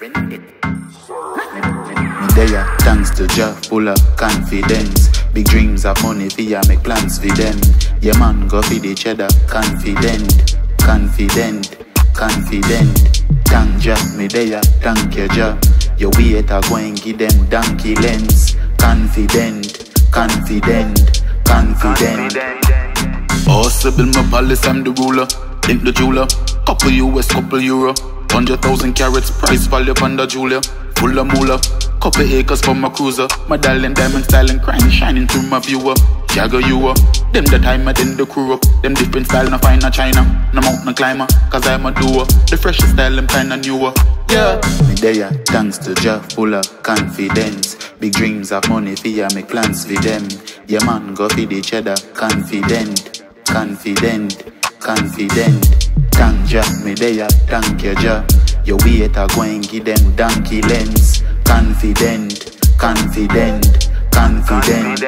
Me there, thanks to Jah, full of confidence. Big dreams of money for ya, make plans for them. Yeah man, go feed each other, confident, confident, confident. Thank Jah, me there, thank you Jah. Your wait a go and give them donkey lens. Confident, confident, confident. Build my palace, I'm the ruler. Think the jeweler. Couple US, couple euro. Hundred thousand carats, price value on the Julia. Full of moolah. Couple acres for my cruiser. My darling diamond styling, crime shining through my viewer. Jagger you up. Them the timer, then the crew up. Them different style, no fine, no China. No mountain climber, cause I'm a doer. The freshest style, I'm kinda newer. Yeah. Me there, thanks to Jah, full of confidence. Big dreams of money ya, make plans for them. Yeah man, go feed each other, confident, confident, confident. Thank me there, thank you Jah. Your a go and give them donkey lens. Confident, confident, confident.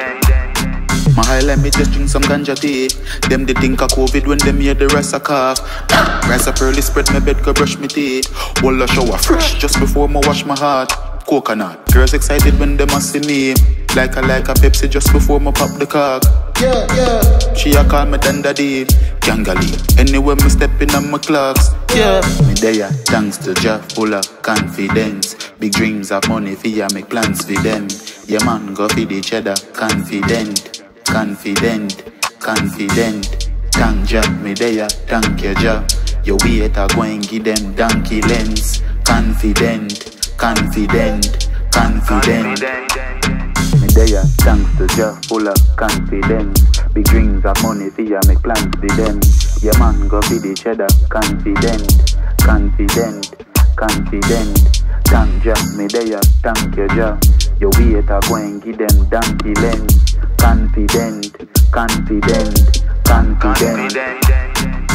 My high let me just drink some ganja tea. Them they think of COVID when them hear the rest a cough. Rise up early, spread my bed, go brush my teeth. Wall a shower fresh just before me wash my heart. Coconut. Girls excited when them a see me. Like a like a Pepsi just before me pop the cock. Yeah, yeah. She a call me Dandadi, Gangali. Anywhere me stepping on my clocks. Yeah. Me there, thanks to Jah, full of confidence. Big dreams of money for ya, make plans for them. Yeah man, go feed each other, confident, confident, confident. Thank Jah, me there, thank you Jah. Your wait a go and give them donkey lens. Confident, confident, confident. Me there, thanks to Jah, full of confidence. Big dreams of money see ya, make plans be them. Yeah man, go feed each other, confident, confident, confident. Thank Jah, me there, thank you Jah. Your wait a go and give them donkey lens. Confident, confident, confident. Confident.